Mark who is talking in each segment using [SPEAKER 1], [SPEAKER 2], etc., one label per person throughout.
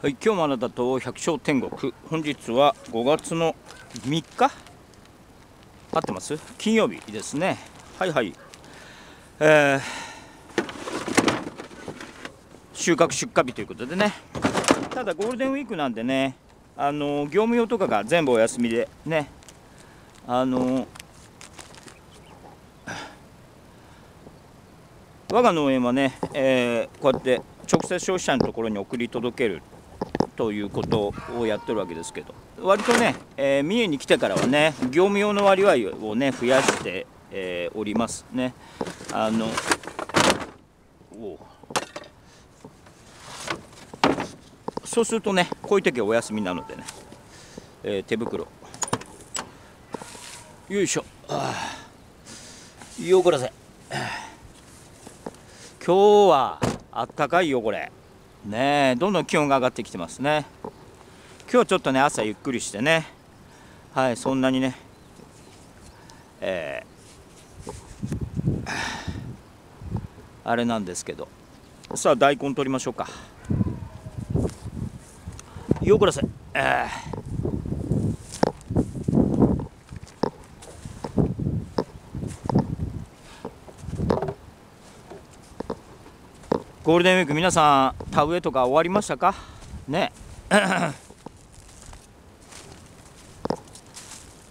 [SPEAKER 1] はい、今日もあなたと百姓天国。本日は5月の3日？合ってます？金曜日ですね。はいはい。えー、収穫出荷日ということでね。ただゴールデンウィークなんでねあの業務用とかが全部お休みでね。あの我が農園はね、えー、こうやって直接消費者のところに送り届けるということをやってるわけですけど。割とね、えー、三重に来てからはね業務用の割合をね増やして、えー、おりますね。あのそうするとねこういう時はお休みなのでね、えー、手袋。よいしょ。よこらせ。今日はあったかいよこれ。ねどんどん気温が上がってきてますね。今日ちょっとね朝ゆっくりしてね。はいそんなにねえー、あれなんですけど。さあ大根取りましょうか。よこらせ。えー。ゴールデンウィーク皆さん田植えとか終わりましたか？ね。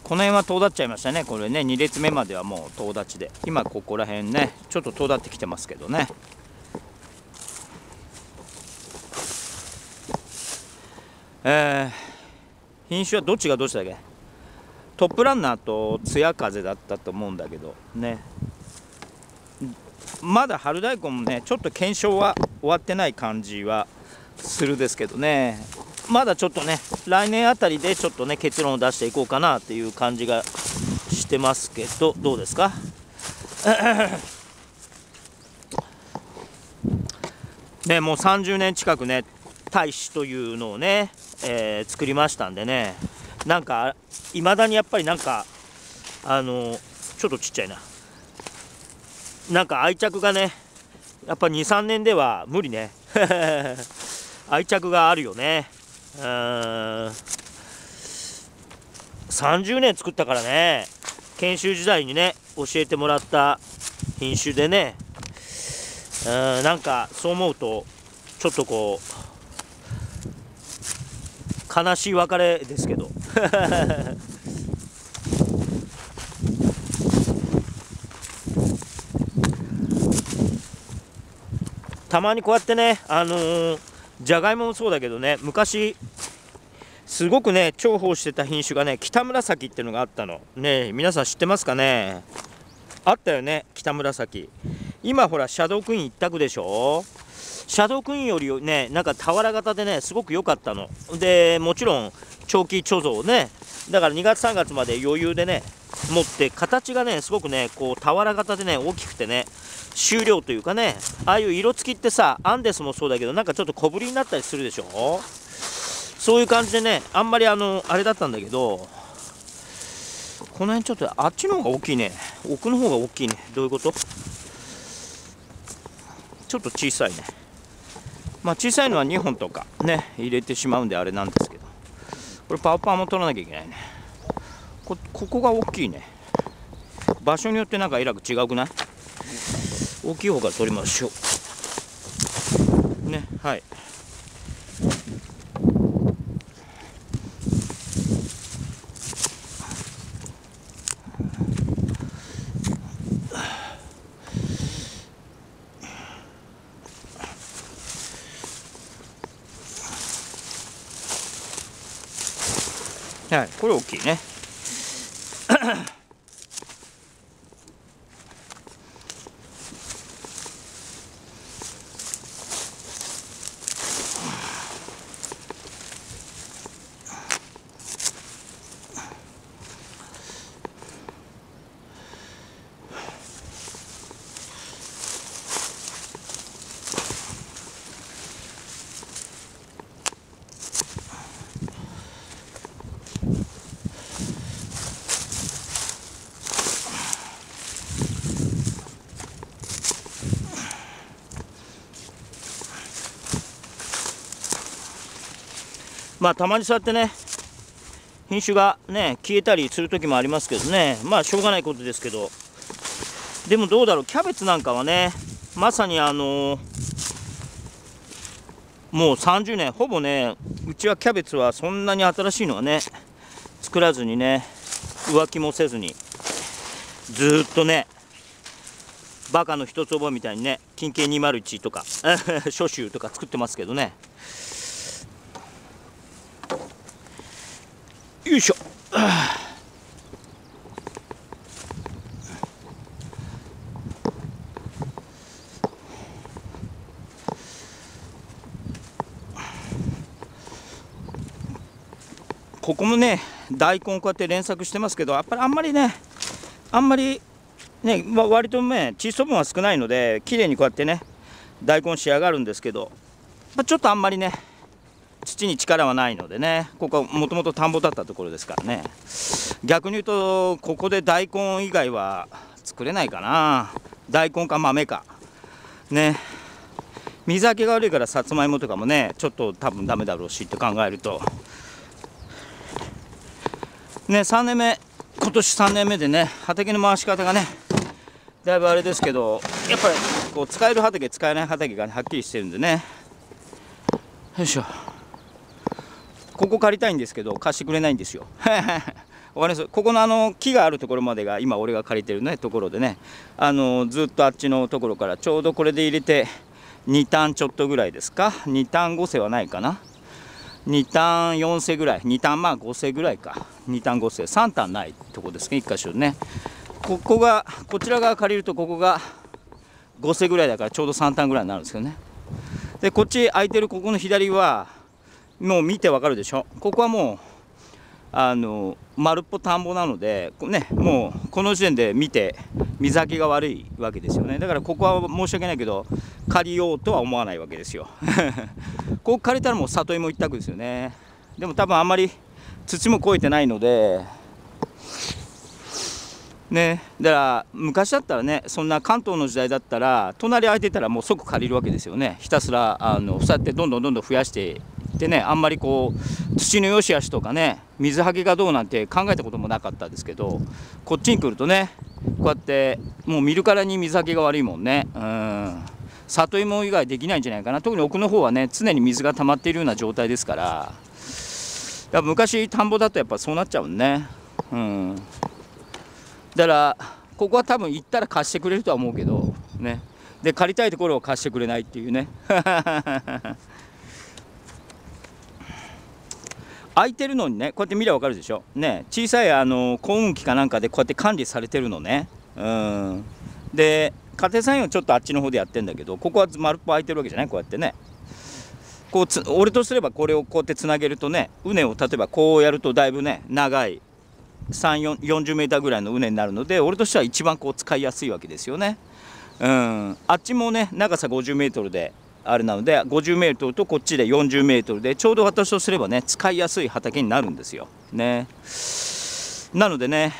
[SPEAKER 1] この辺は遠立っちゃいましたね。これね2列目まではもう遠立ちで。今ここら辺ねちょっと遠立ってきてますけどね。えー、品種はどっちがどっちだっけ？トップランナーと艶風だったと思うんだけどね。まだ春大根もねちょっと検証は終わってない感じはするですけどね。まだちょっとね来年あたりでちょっとね結論を出していこうかなっていう感じがしてますけどどうですか？ねもう30年近くね大使というのをね、えー、作りましたんでね。なんかいまだにやっぱりなんかあのちょっとちっちゃいな。なんか愛着がねやっぱ23年では無理ね。愛着があるよね。うん。30年作ったからね。研修時代にね教えてもらった品種でね。うんなんかそう思うとちょっとこう悲しい別れですけど。たまにこうやってねあのー、じゃがいももそうだけどね昔すごくね重宝してた品種がね北紫っていうのがあったの。ね皆さん知ってますかね？あったよね北紫。今ほらシャドークイーン一択でしょ？シャドークイーンよりねなんか俵型でねすごく良かったの。でもちろん長期貯蔵ねだから2月3月まで余裕でね持って形がねすごくねこう俵型でね大きくてね終了というかねああいう色付きってさアンデスもそうだけどなんかちょっと小ぶりになったりするでしょ？そういう感じでねあんまりあのあれだったんだけどこの辺ちょっとあっちの方が大きいね。奥の方が大きいね。どういうこと？ちょっと小さいね。まあ小さいのは2本とかね入れてしまうんであれなんですけど。これパワーパーも取らなきゃいけないね。こここが大きいね。場所によってなんかえらく違うくない？大きい方から取りましょうねはいはい、これ大きいね。まあたまにそうやってね品種がね消えたりする時もありますけどね。まあしょうがないことですけど。でもどうだろう。キャベツなんかはねまさにあのもう30年ほぼねうちはキャベツはそんなに新しいのはね作らずにね浮気もせずにずっとねバカの一つ覚えみたいにね金系201とか 初秋とか作ってますけどねよいしょここもね大根こうやって連作してますけどやっぱりあんまりねあんまりね、まあ、割とね窒素分は少ないので綺麗にこうやってね大根仕上がるんですけど、まあ、ちょっとあんまりね土に力はないのでね。ここはもともと田んぼだったところですからね。逆に言うとここで大根以外は作れないかな。大根か豆か。ね。水はけが悪いからさつまいもとかもねちょっと多分ダメだろうしって考えると。ね3年目今年3年目でね畑の回し方がねだいぶあれですけどやっぱりこう使える畑使えない畑が、ね、はっきりしてるんでね。よいしょ。ここ借りたいんですけど貸してくれないんですよ。わかりますここのあの木があるところまでが今俺が借りてるねところでね。あのずっとあっちのところからちょうどこれで入れて2ターンちょっとぐらいですか？2ターン5世はないかな？2ターン4世ぐらい。2ターンまあ5世ぐらいか。2ターン5世。3ターンないとこですね1箇所ね。ここがこちら側借りるとここが5世ぐらいだからちょうど3ターンぐらいになるんですけどね。でこっち空いてるここの左はもう見てわかるでしょ？ここはもうあの丸っぽ田んぼなので、ね、もうこの時点で見て水はけが悪いわけですよね。だからここは申し訳ないけど借りようとは思わないわけですよ。ここ借りたらもう里芋一択ですよね。でも多分あんまり土も肥えてないのでねだから昔だったらねそんな関東の時代だったら隣空いてたらもう即借りるわけですよね。ひたすらあのそうやってどんどんどんどん増やしてってねあんまりこう土の良し悪しとかね水はけがどうなんて考えたこともなかったですけどこっちに来るとねこうやってもう見るからに水はけが悪いもんね。うん。里芋以外できないんじゃないかな。特に奥の方はね常に水が溜まっているような状態ですから。や昔田んぼだとやっぱそうなっちゃうね。うん。だからここは多分行ったら貸してくれるとは思うけどね。で借りたいところを貸してくれないっていうね。空いてるのにねこうやって見れば分かるでしょ？ね小さいあの幸運機かなんかでこうやって管理されてるのね。うん。で家庭菜園はちょっとあっちの方でやってんだけどここは丸っぽ空いてるわけじゃない？こうやってね。こうつ俺とすればこれをこうやってつなげるとね畝を例えばこうやるとだいぶね長い3 4 0メーターぐらいの畝になるので俺としては一番こう使いやすいわけですよね。うん。あっちもね長さ50メートルであれなので50メートルとこっちで40メートルでちょうど私とすればね使いやすい畑になるんですよ。ね。なのでね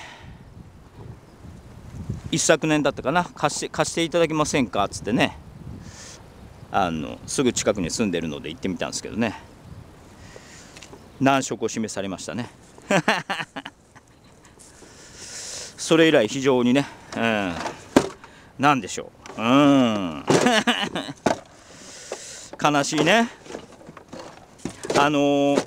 [SPEAKER 1] 一昨年だったかな貸して貸していただけませんか？っつってねあのすぐ近くに住んでるので行ってみたんですけどね。難色を示されましたね。それ以来非常にねうん。何でしょう。うん。悲しいねあのー、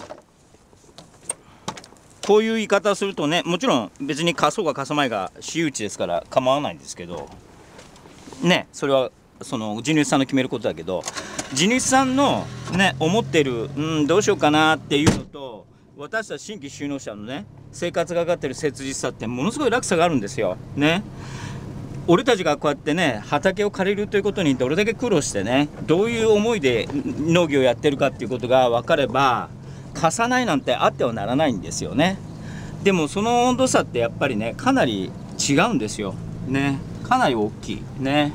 [SPEAKER 1] こういう言い方をするとねもちろん別に貸そうが貸さまいが私有地ですから構わないんですけどねそれはその地主さんの決めることだけど地主さんのね思ってるうんどうしようかなっていうのと私たち新規就農者のね生活がかかってる切実さってものすごい落差があるんですよ。ね俺たちがこうやってね畑を借りるということにどれだけ苦労してねどういう思いで農業やってるかっていうことが分かれば貸さないなんてあってはならないんですよね。でもその温度差ってやっぱりねかなり違うんですよ。ね。かなり大きいね。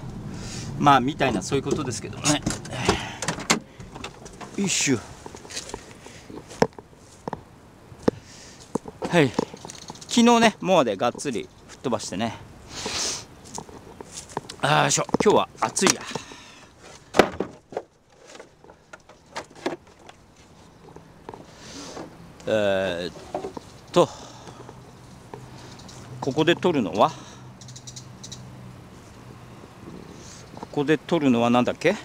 [SPEAKER 1] まあみたいなそういうことですけどね。よいしょ。はい。昨日ねモアでがっつり吹っ飛ばしてね。あよいしょ。今日は暑いや。えー、っとここで撮るのは？ここで撮るのは何だっけ？よ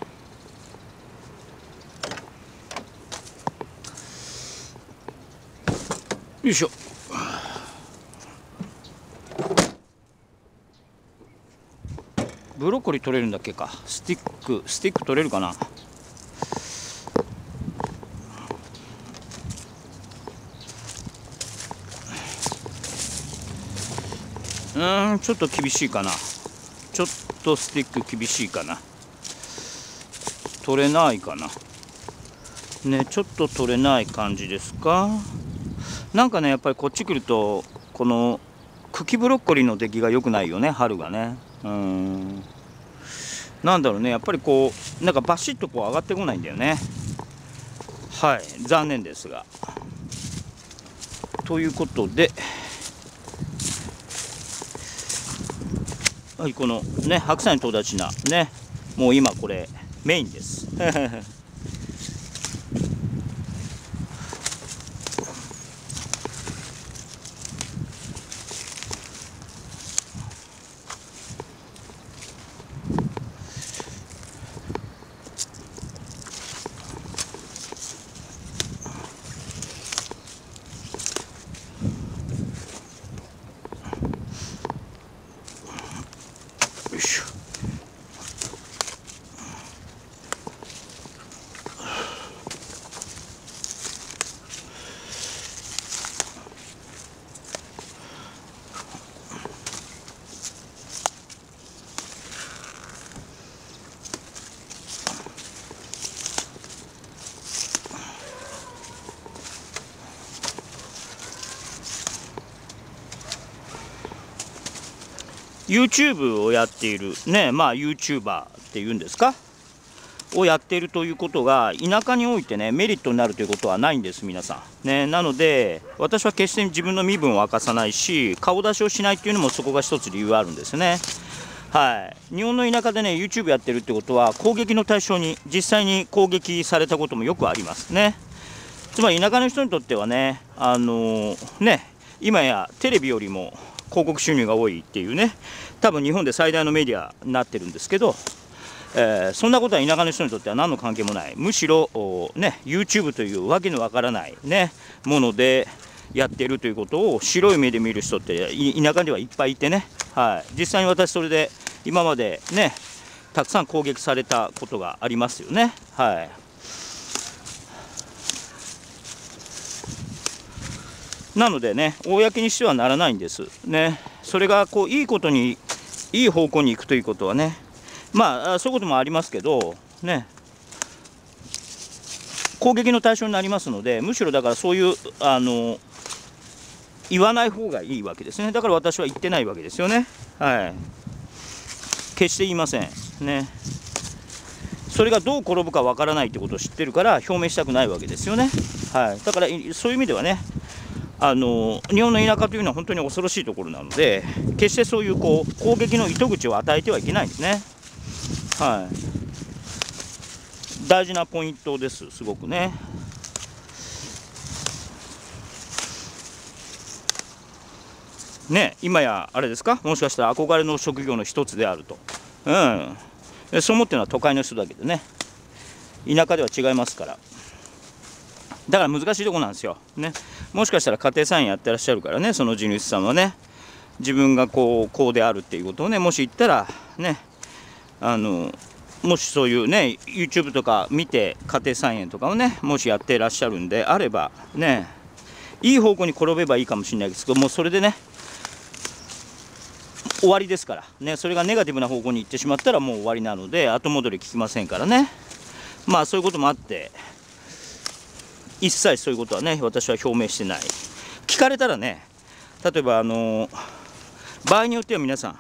[SPEAKER 1] いしょ。ブロッコリー取れるんだっけか？スティックスティック取れるかな？うんちょっと厳しいかな。ちょっとスティック厳しいかな。取れないかな。ねちょっと取れない感じですか？なんかねやっぱりこっち来るとこの茎ブロッコリーの出来が良くないよね春がね。うん。なんだろうね。やっぱりこうなんかバシッとこう上がってこないんだよね。はい。残念ですが。ということではいこのね白菜のとう立ちなねもう今これメインです。ユーチューブをやっているねまあ YouTuber っていうんですか？をやっているということが田舎においてねメリットになるということはないんです皆さん。ねなので私は決して自分の身分を明かさないし顔出しをしないっていうのもそこが一つ理由があるんですね。はい。日本の田舎でね YouTube やってるってことは攻撃の対象に実際に攻撃されたこともよくありますね。つまり田舎の人にとってはねあのー、ね今やテレビよりも広告収入が多いっていうね。多分日本で最大のメディアになってるんですけど、えー、そんなことは田舎の人にとっては何の関係もない。むしろね YouTube というわけのわからないねものでやってるということを白い目で見る人って田舎ではいっぱいいてね、はい、実際に私それで今までねたくさん攻撃されたことがありますよね。はい。なのでね公にしてはならないんです。ね。それがこういいことにいい方向に行くということはね。まあそういうこともありますけどね。攻撃の対象になりますのでむしろだからそういうあの言わない方がいいわけですね。だから私は言ってないわけですよね。はい。決して言いません。ね。それがどう転ぶかわからないってことを知ってるから表明したくないわけですよね。はい。だからそういう意味ではねあの日本の田舎というのは本当に恐ろしいところなので決してそういうこう攻撃の糸口を与えてはいけないんですね。はい、大事なポイントですすごくね。ね今やあれですか？もしかしたら憧れの職業の一つであると。うん、そう思ってるのは都会の人だけどね田舎では違いますから。だから難しいとこなんですよ。ね。もしかしたら家庭菜園やってらっしゃるからね、その地主さんはね、自分がこう、こうであるっていうことをね、もし言ったら、ね、あの、もしそういうね、YouTube とか見て家庭菜園とかをね、もしやってらっしゃるんであれば、ね、いい方向に転べばいいかもしれないですけど、もうそれでね、終わりですから、ね、それがネガティブな方向に行ってしまったらもう終わりなので、後戻り効きませんからね。まあそういうこともあって、一切そういうことはね私は表明してない。聞かれたらね例えばあの場合によっては皆さん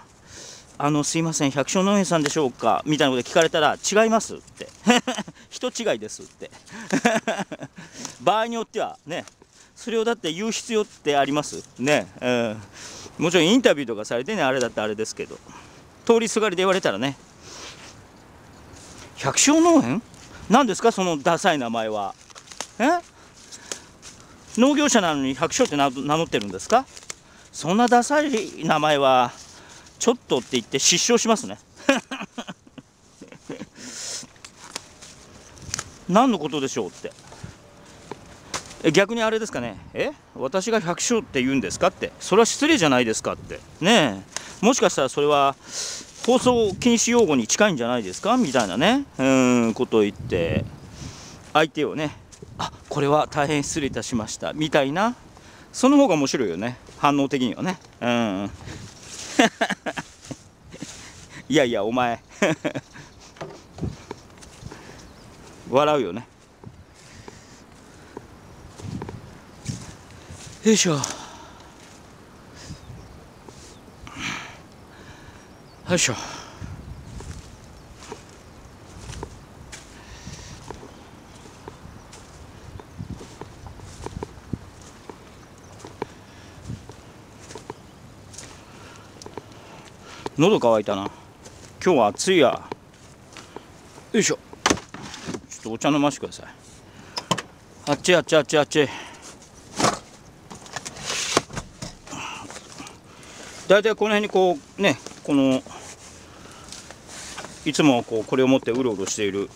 [SPEAKER 1] あのすいません百姓農園さんでしょうかみたいなこと聞かれたら違いますって。人違いですって。場合によってはねそれをだって言う必要ってあります。ね、うん、もちろんインタビューとかされてねあれだってあれですけど。通りすがりで言われたらね百姓農園？何ですか？そのダサい名前は。え？農業者なのに百姓って名乗ってるんですか？そんなダサい名前はちょっとって言って失笑しますね。何のことでしょうって。逆にあれですかね？え？私が百姓って言うんですかって。それは失礼じゃないですかって。ねえ。もしかしたらそれは放送禁止用語に近いんじゃないですか？みたいなね。うんことを言って。相手をねあこれは大変失礼いたしました。みたいな。その方が面白いよね。反応的にはね。うん。いやいやお前。笑うよね。よいしょ。よいしょ。喉乾いたな。今日は暑いや。よいしょ。ちょっとお茶飲ましてください。あっちあっちあっちあっち。大体この辺にこうねこのいつもこうこれを持ってうろうろしている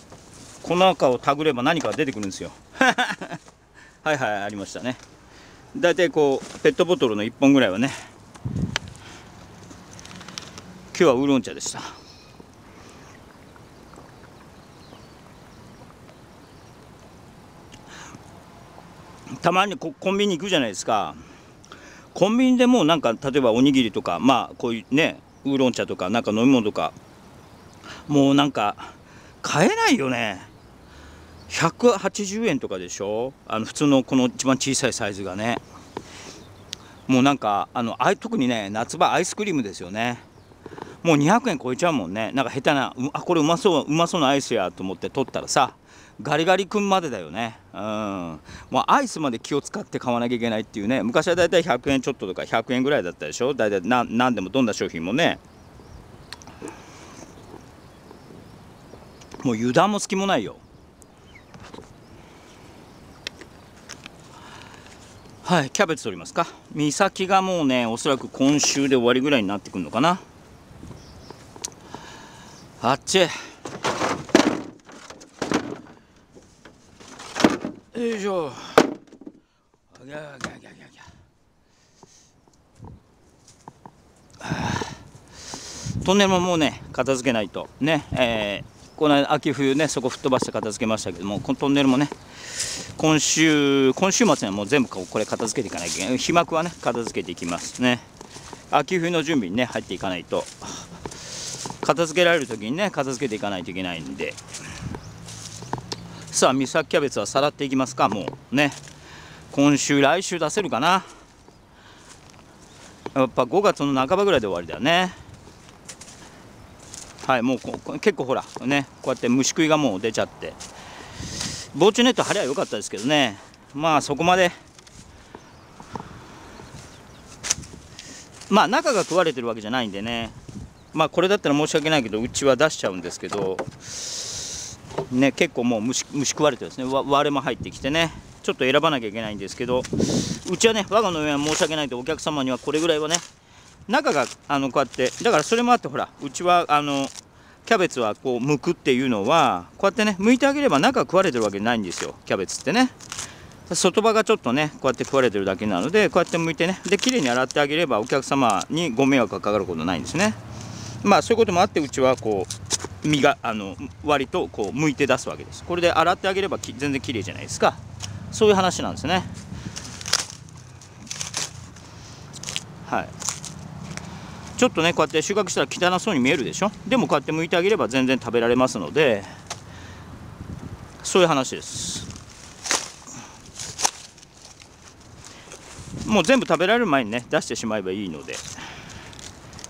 [SPEAKER 1] この中をたぐれば何か出てくるんですよ。はいはいありましたね。大体こうペットボトルの1本ぐらいはね今日はウーロン茶でした。たまにコンビニ行くじゃないですか。コンビニでもなんか例えばおにぎりとかまあこういうねウーロン茶とかなんか飲み物とかもうなんか買えないよね。180円とかでしょ？あの普通のこの一番小さいサイズがね。もうなんかあの特にね夏場アイスクリームですよね。もう200円超えちゃうもんね。なんか下手なあこれうまそううまそうなアイスやと思って取ったらさガリガリ君までだよね。うん。もうアイスまで気を使って買わなきゃいけないっていうね。昔はだいたい100円ちょっととか100円ぐらいだったでしょ。だいたい何でもどんな商品もね。もう油断も隙もないよ。はいキャベツ取りますか。三崎がもうねおそらく今週で終わりぐらいになってくるのかな。あっち。よいしょ。ギャギャギャギャギャトンネルももうね片付けないと。ね、えー、この間秋冬ねそこ吹っ飛ばして片付けましたけどもこのトンネルもね今週今週末にはもう全部これ片付けていかなきゃいけない。被膜はね片付けていきますね。秋冬の準備にね入っていかないと。片付けられる時にね片付けていかないといけないんで。さあ三崎キャベツはさらっていきますかもう。ね。今週来週出せるかな。やっぱ5月の半ばぐらいで終わりだよね。はいもう結構ほらねこうやって虫食いがもう出ちゃって。防虫ネット張りゃよかったですけどね。まあそこまで。まあ中が食われてるわけじゃないんでね。まあこれだったら申し訳ないけどうちは出しちゃうんですけどね、結構もう虫虫食われてですね割れも入ってきてねちょっと選ばなきゃいけないんですけどうちはね我がの上は申し訳ないとお客様にはこれぐらいはね中があのこうやってだからそれもあってほらうちはあのキャベツはこう剥くっていうのはこうやってね剥いてあげれば中食われてるわけないんですよキャベツってね。外葉がちょっとねこうやって食われてるだけなのでこうやって剥いてねで綺麗に洗ってあげればお客様にご迷惑がかかることないんですね。まあそういうこともあってうちはこう身があの割とこう剥いて出すわけです。これで洗ってあげれば全然綺麗じゃないですか。そういう話なんですね。はい。ちょっとねこうやって収穫したら汚そうに見えるでしょ？でもこうやって剥いてあげれば全然食べられますのでそういう話です。もう全部食べられる前にね出してしまえばいいので。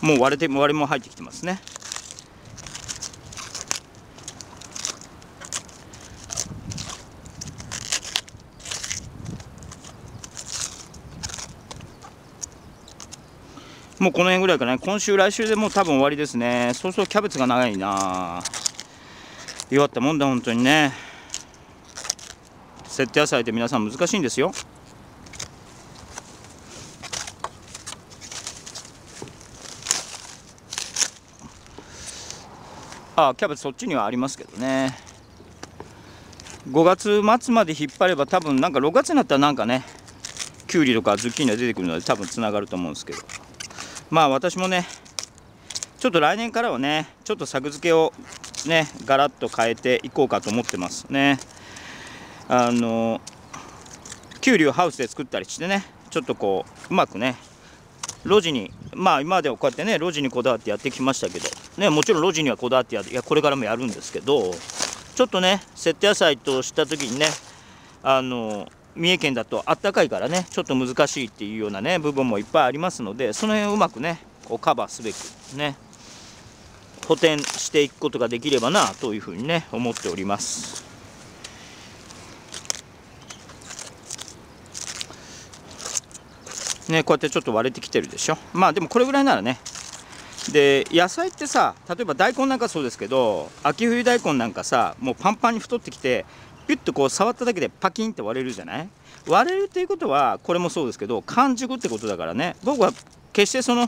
[SPEAKER 1] もう割れて割れも入ってきてますね。もうこの辺ぐらいかね今週来週でもう多分終わりですね。そうそうキャベツが長いな。弱ったもんだ本当にね。設定野菜って皆さん難しいんですよ。あキャベツそっちにはありますけどね。5月末まで引っ張れば多分なんか6月になったらなんかねきゅうりとかズッキーニが出てくるので多分つながると思うんですけど。まあ私もねちょっと来年からはねちょっと作付けをねガラッと変えていこうかと思ってますね。あのきゅうりをハウスで作ったりしてねちょっとこううまくね路地にまあ今まではこうやってね路地にこだわってやってきましたけど。ねもちろん路地にはこだわってやいやこれからもやるんですけどちょっとね設定野菜とした時にねあの三重県だとあったかいからねちょっと難しいっていうようなね部分もいっぱいありますのでその辺をうまくねこうカバーすべくね補填していくことができればなというふうにね思っております。ねこうやってちょっと割れてきてるでしょまあでもこれぐらいならねで野菜ってさ例えば大根なんかそうですけど秋冬大根なんかさもうパンパンに太ってきてピュッとこう触っただけでパキンって割れるじゃない？割れるっていうことはこれもそうですけど完熟ってことだからね。僕は決してその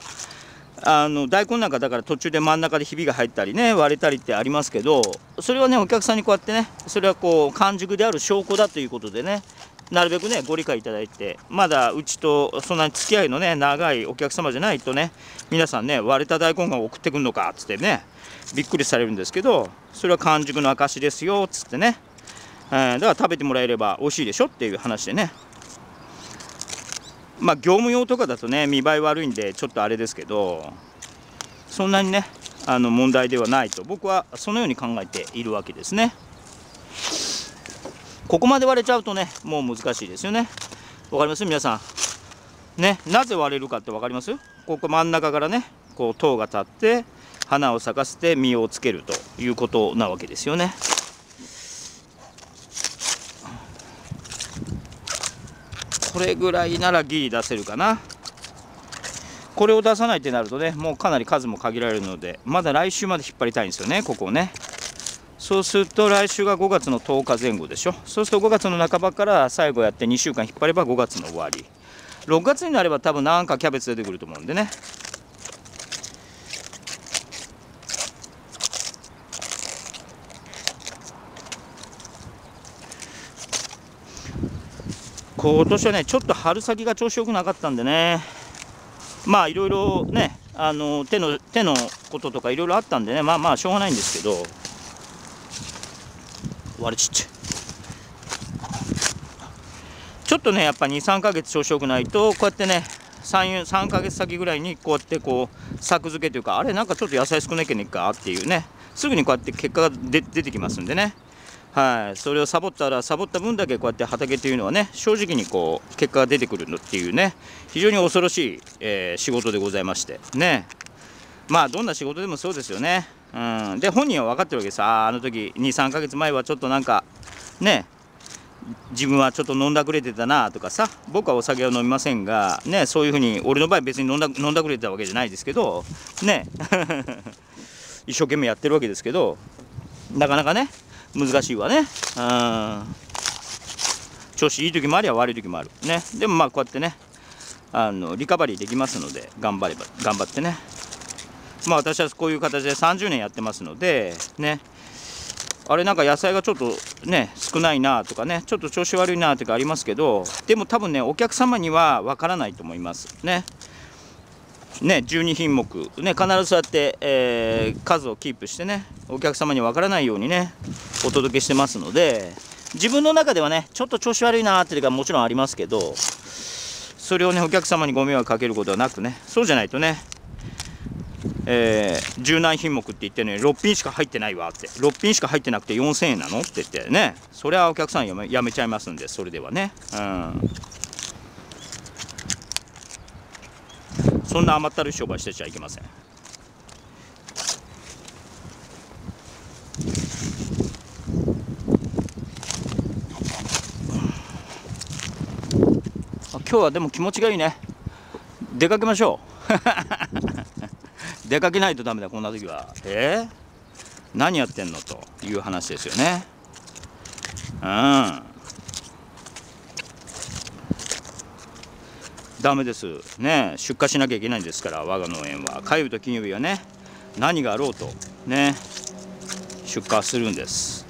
[SPEAKER 1] あの大根なんかだから途中で真ん中でひびが入ったりね割れたりってありますけどそれはねお客さんにこうやってねそれはこう完熟である証拠だということでねなるべくねご理解いただいてまだうちとそんなに付き合いのね長いお客様じゃないとね皆さんね割れた大根が送ってくんのかっつってねびっくりされるんですけどそれは完熟の証ですよっつってね、えー、だから食べてもらえれば美味しいでしょっていう話でね。まあ業務用とかだとね見栄え悪いんでちょっとあれですけどそんなにねあの問題ではないと。僕はそのように考えているわけですね。ここまで割れちゃうとねもう難しいですよね。わかります？皆さん。ねなぜ割れるかって分かります？ここ真ん中からねこう塔が立って花を咲かせて実をつけるということなわけですよね。これぐらいならギリ出せるかな。これを出さないってなるとねもうかなり数も限られるのでまだ来週まで引っ張りたいんですよねここをね。そうすると来週が5月の10日前後でしょ。そうすると5月の半ばから最後やって2週間引っ張れば5月の終わり。6月になれば多分なんかキャベツ出てくると思うんでね。今年はねちょっと春先が調子よくなかったんでね。まあいろいろねあの手の手のこととかいろいろあったんでね。まあまあしょうがないんですけど。割れちっちゃい。ちょっとねやっぱ23ヶ月調子よくないとこうやってね 3, 3ヶ月先ぐらいにこうやってこう作付けというかあれなんかちょっと野菜少なきゃねえかっていうね。すぐにこうやって結果が出てきますんでね。はい。それをサボったらサボった分だけこうやって畑というのはね正直にこう結果が出てくるのっていうね非常に恐ろしい、えー、仕事でございまして。ね。まあどんな仕事でもそうですよね。うん、で本人は分かってるわけですああの時23ヶ月前はちょっとなんかね自分はちょっと飲んだくれてたなとかさ。僕はお酒は飲みませんがねそういうふうに俺の場合別に飲んだ飲んだくれてたわけじゃないですけどね。一生懸命やってるわけですけどなかなかね難しいわね。うん。調子いい時もありゃ悪い時もある。ね。でもまあこうやってねあのリカバリーできますので頑張れば頑張ってね。まあ私はこういう形で30年やってますのでね。あれなんか野菜がちょっとね少ないなとかねちょっと調子悪いなとかありますけどでも多分ねお客様にはわからないと思います。ね。ね12品目。ね必ずそうやって、えー、数をキープしてねお客様にわからないようにねお届けしてますので自分の中ではねちょっと調子悪いなっていうかもちろんありますけどそれをねお客様にご迷惑かけることはなくねそうじゃないとねえー、十何品目って言ってね6品しか入ってないわって。6品しか入ってなくて4000円なの？って言ってね。それはお客さんやめやめちゃいますんでそれではね。うん。そんな甘ったるい商売してちゃいけません。今日はでも気持ちがいいね。出かけましょう。出かけないとダメだこんな時は。え？ー、何やってんのという話ですよね。うん。ダメです。ね出荷しなきゃいけないんですから我が農園は。火曜日と金曜日はね何があろうとね出荷するんです。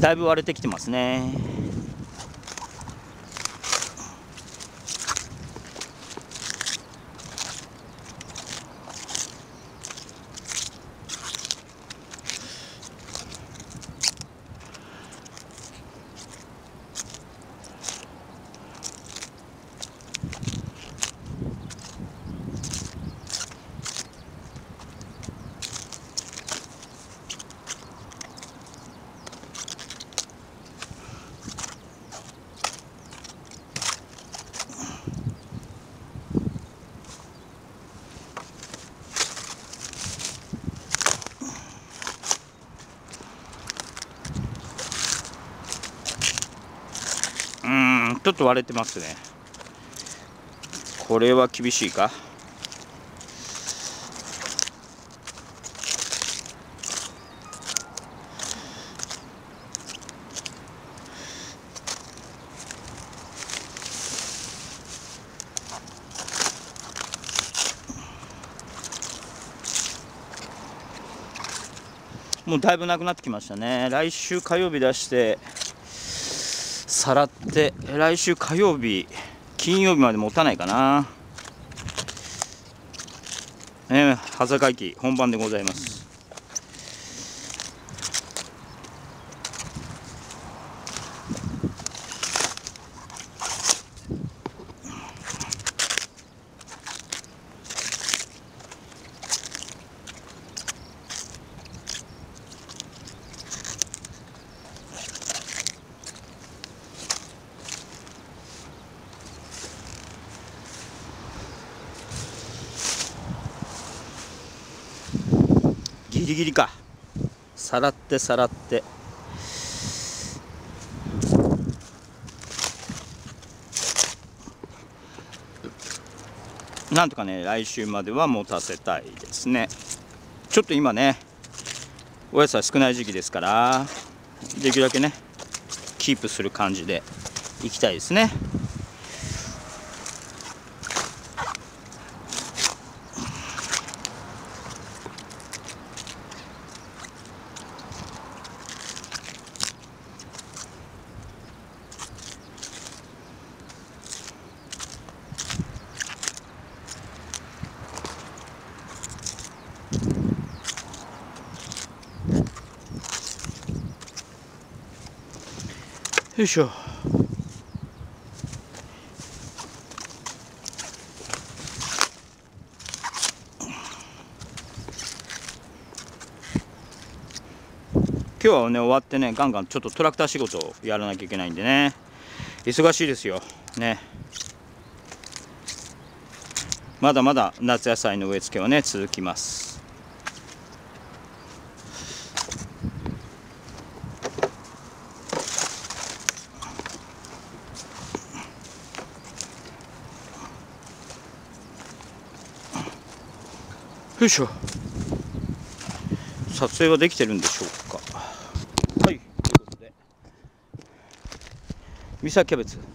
[SPEAKER 1] だいぶ割れてきてますね。割れてますね。これは厳しいか？もうだいぶなくなってきましたね。来週火曜日出してさらって来週火曜日金曜日まで持たないかな。えー、羽坂駅本番でございます。ギリギリか。さらってさらって。なんとかね来週までは持たせたいですね。ちょっと今ねお野菜少ない時期ですからできるだけねキープする感じでいきたいですね。よいしょ今日はね終わってねガンガンちょっとトラクター仕事をやらなきゃいけないんでね。忙しいですよ。ね。まだまだ夏野菜の植え付けはね続きます。よいしょ。撮影はできてるんでしょうか。はい。ということで。三沢キャベツ。